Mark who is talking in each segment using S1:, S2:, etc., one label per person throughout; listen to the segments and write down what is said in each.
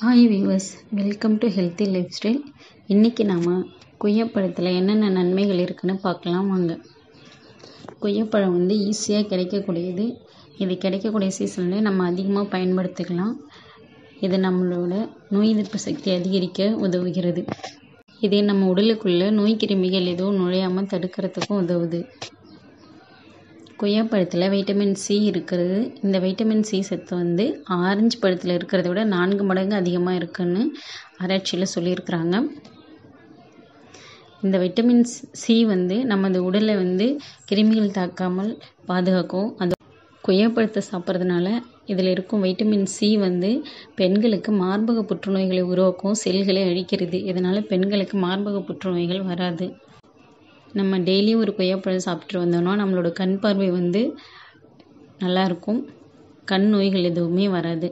S1: Hi viewers welcome to healthy lifestyle இன்றைக்கி நாம் கொய்யாப்பழத்தில் என்னென்ன நன்மைகள் இருக்குன்னு பார்க்கலாம் வாங்க. கொய்யாப்பழம் வந்து ஈஸியாக கிடைக்கக்கூடியது. இது கிடைக்கக்கூடிய சீசனில் நம்ம அதிகமாக பயன்படுத்திக்கலாம். இது நம்மளோட நோய் எதிர்ப்பு சக்தி அதிகரிக்க உதவுகிறது. இது நம்ம உடலுக்குள்ளே நோய் கிருமிகள் எதுவும் நுழையாமல் தடுக்கிறதுக்கும் உதவுது. கொய்யாப்பழத்தில் வைட்டமின் சி இருக்கிறது. இந்த வைட்டமின் சி சத்து வந்து ஆரஞ்சு பழத்தில் இருக்கிறத விட நான்கு மடங்கு அதிகமாக இருக்குன்னு ஆராய்ச்சியில் சொல்லியிருக்கிறாங்க. இந்த வைட்டமின் சி வந்து நமது உடலை வந்து கிருமிகள் தாக்காமல் பாதுகாக்கும் அது கொய்யாப்பழத்தை சாப்பிட்றதுனால இதில் இருக்கும் வைட்டமின் சி வந்து பெண்களுக்கு மார்பக புற்றுநோய்களை உருவாக்கும் செல்களை அழிக்கிறது. இதனால் பெண்களுக்கு மார்பக புற்றுநோய்கள் வராது. நம்ம டெய்லி ஒரு கொய்யாப்பழம் சாப்பிட்டு வந்தோம்னா நம்மளோட கண் பார்வை வந்து நல்லாயிருக்கும் கண் நோய்கள் எதுவுமே வராது.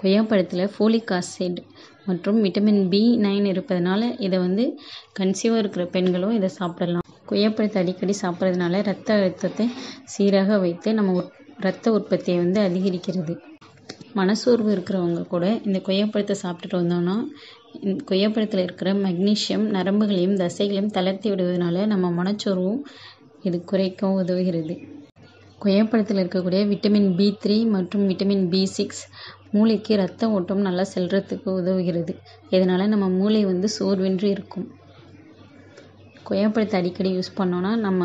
S1: கொய்யாப்பழத்தில் ஃபோலிக் ஆசிட் மற்றும் விட்டமின் பி நைன் இருப்பதனால இதை வந்து கன்சீவாக இருக்கிற பெண்களும் இதை சாப்பிடலாம். கொய்யாப்பழத்தை அடிக்கடி சாப்பிட்றதுனால ரத்த அழுத்தத்தை சீராக வைத்து நம்ம ரத்த உற்பத்தியை வந்து அதிகரிக்கிறது. மனசோர்வு இருக்கிறவங்க கூட இந்த கொய்யாப்பழத்தை சாப்பிட்டுட்டு வந்தோம்னா கொய்யாப்பழத்தில் இருக்கிற மக்னீசியம் நரம்புகளையும் தசைகளையும் தளர்த்தி விடுவதனால நம்ம மனச்சோர்வும் இது குறைக்க உதவுகிறது. கொய்யாப்பழத்தில் இருக்கக்கூடிய விட்டமின் பி த்ரீ மற்றும் விட்டமின் பி சிக்ஸ் மூளைக்கு ரத்த ஓட்டம் நல்லா செல்றதுக்கு உதவுகிறது. இதனால் நம்ம மூளை வந்து சோர்வின்றி இருக்கும். கொய்யாப்பழத்தை அடிக்கடி யூஸ் பண்ணோன்னா நம்ம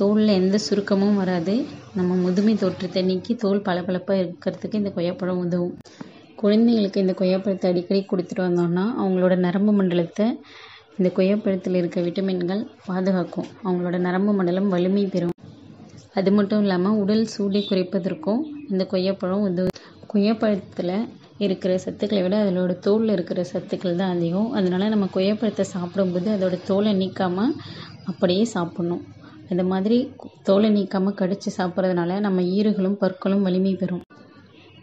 S1: தோலில் எந்த சுருக்கமும் வராது. நம்ம முதுமை தோற்றத்தை நீக்கி தோல் பளபளப்பாக இருக்கிறதுக்கு இந்த கொய்யாப்பழம் உதவும். குழந்தைங்களுக்கு இந்த கொய்யாப்பழத்தை அடிக்கடி கொடுத்துட்டு வந்தோம்னா அவங்களோட நரம்பு மண்டலத்தை இந்த கொய்யாப்பழத்தில் இருக்க விட்டமின்கள் பாதுகாக்கும். அவங்களோட நரம்பு மண்டலம் வலிமை பெறும். அது மட்டும் இல்லாமல் உடல் சூடை குறைப்பதற்கும் இந்த கொய்யாப்பழம் உதவு கொய்யாப்பழத்தில் இருக்கிற சத்துக்களை விட அதோட தோலில் இருக்கிற சத்துக்கள் தான் அதிகம். அதனால் நம்ம கொய்யாப்பழத்தை சாப்பிடும்போது அதோட தோலை நீக்காமல் அப்படியே சாப்பிட்ணும். இந்த மாதிரி தோலை நீக்காமல் கடித்து சாப்பிட்றதுனால நம்ம ஈறுகளும் பற்களும் வலிமை பெறும்.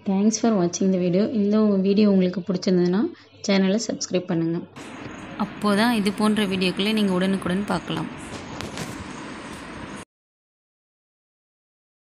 S1: தேங்க்ஸ் ஃபார் வாட்சிங் இந்த வீடியோ இந்த வீடியோ உங்களுக்கு பிடிச்சிருந்ததுன்னா சேனலை சப்ஸ்கிரைப் பண்ணுங்கள் அப்போது தான் இது போன்ற வீடியோக்களை நீங்கள் உடனுக்குடன் பார்க்கலாம்.